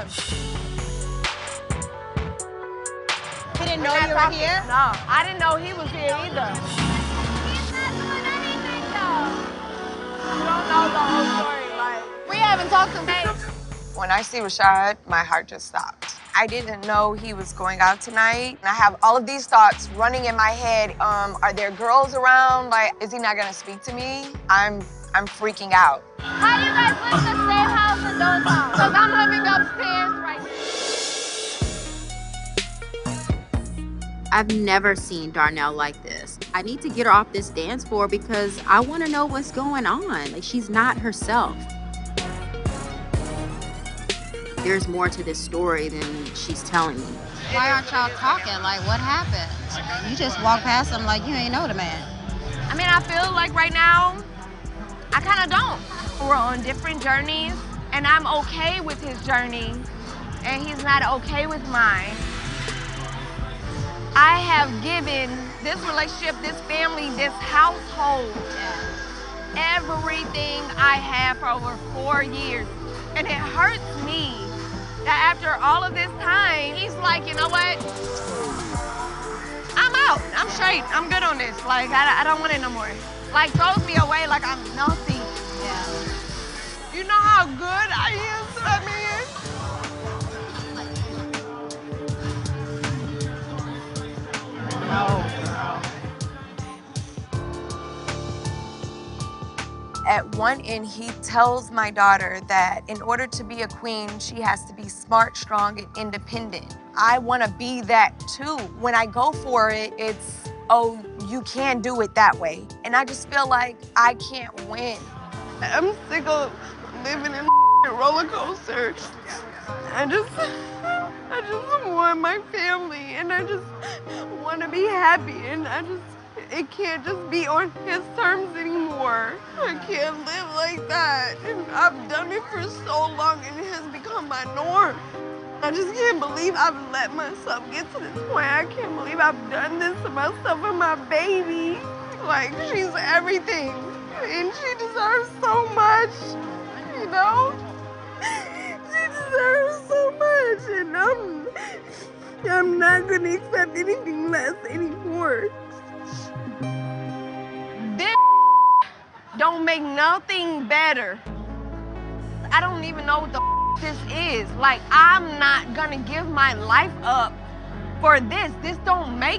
him. He didn't know you were here? No, I didn't know he was here either. You don't know the whole story. Like, we haven't talked to him. When I see Reshad, my heart just stopped. I didn't know he was going out tonight. And I have all of these thoughts running in my head. Um, are there girls around? Like, is he not gonna speak to me? I'm I'm freaking out. How do you guys live in the same house and don't talk? Because I'm living upstairs right now. I've never seen Darnell like this. I need to get her off this dance floor because I want to know what's going on. Like she's not herself. There's more to this story than she's telling me. Why aren't y'all talking? Like, what happened? You just walk past him like you ain't know the man. I mean, I feel like right now, I kind of don't. We're on different journeys, and I'm okay with his journey, and he's not okay with mine. I have given this relationship, this family, this household, everything I have for over four years. And it hurts me that after all of this time, he's like, you know what? I'm out. I'm straight. I'm good on this. Like, I, I don't want it no more. Like, throws me away like I'm nothing. Yeah. At one end, he tells my daughter that in order to be a queen, she has to be smart, strong, and independent. I want to be that too. When I go for it, it's, oh, you can do it that way. And I just feel like I can't win. I'm sick of living in a roller coaster. I just, I just want my family, and I just want to be happy, and I just, it can't just be on his terms anymore. I can't live like that. And I've done it for so long, and it has become my norm. I just can't believe I've let myself get to this point. I can't believe I've done this to myself and my baby. Like, she's everything. And she deserves so much, you know? She deserves so much, and I'm, I'm not gonna accept anything less anymore. Don't make nothing better. I don't even know what the this is. Like, I'm not gonna give my life up for this. This don't make